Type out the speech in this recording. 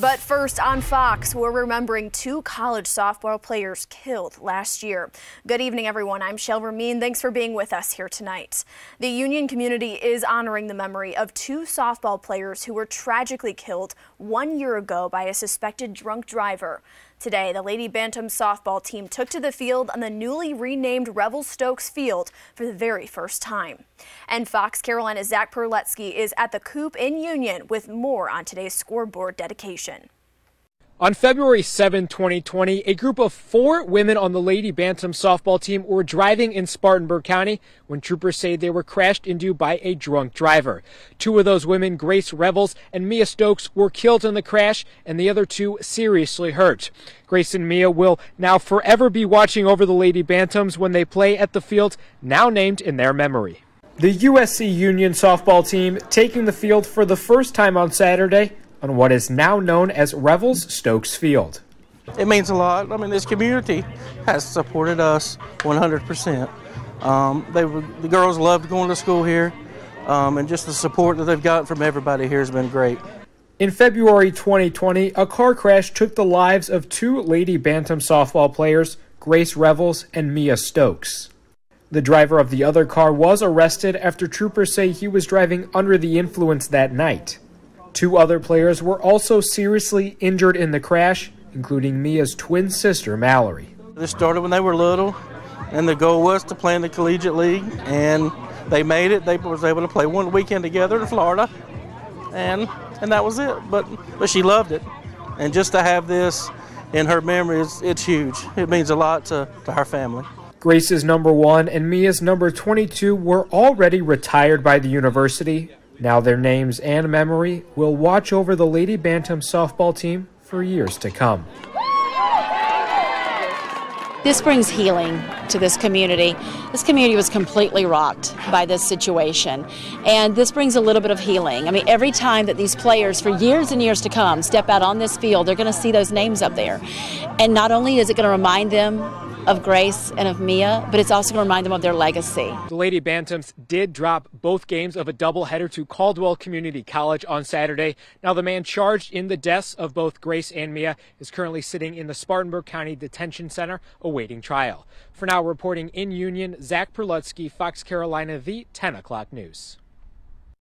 But first on Fox, we're remembering two college softball players killed last year. Good evening, everyone. I'm Shel Ramin. Thanks for being with us here tonight. The Union community is honoring the memory of two softball players who were tragically killed one year ago by a suspected drunk driver. Today, the Lady Bantam softball team took to the field on the newly renamed Revel-Stokes Field for the very first time. And Fox Carolina's Zach Prelutsky is at the Coop in Union with more on today's scoreboard dedication. On February 7, 2020, a group of four women on the Lady Bantam softball team were driving in Spartanburg County when troopers say they were crashed into by a drunk driver. Two of those women, Grace Revels and Mia Stokes, were killed in the crash, and the other two seriously hurt. Grace and Mia will now forever be watching over the Lady Bantams when they play at the field now named in their memory. The USC Union softball team taking the field for the first time on Saturday on what is now known as Revels Stokes Field. It means a lot. I mean, this community has supported us 100%. Um, they the girls loved going to school here, um, and just the support that they've gotten from everybody here has been great. In February 2020, a car crash took the lives of two Lady Bantam softball players, Grace Revels and Mia Stokes. The driver of the other car was arrested after troopers say he was driving under the influence that night. Two other players were also seriously injured in the crash, including Mia's twin sister, Mallory. This started when they were little, and the goal was to play in the collegiate league, and they made it. They was able to play one weekend together in Florida, and and that was it. But but she loved it, and just to have this in her memory, is, it's huge. It means a lot to, to her family. Grace's number one and Mia's number 22 were already retired by the university, now their names and memory will watch over the Lady Bantam softball team for years to come. This brings healing to this community. This community was completely rocked by this situation, and this brings a little bit of healing. I mean, every time that these players, for years and years to come, step out on this field, they're going to see those names up there. And not only is it going to remind them of Grace and of Mia, but it's also going to remind them of their legacy. The Lady Bantams did drop both games of a doubleheader to Caldwell Community College on Saturday. Now, the man charged in the deaths of both Grace and Mia is currently sitting in the Spartanburg County Detention Center awaiting trial. For now, reporting in Union, Zach Prelutsky, Fox Carolina, the 10 o'clock news.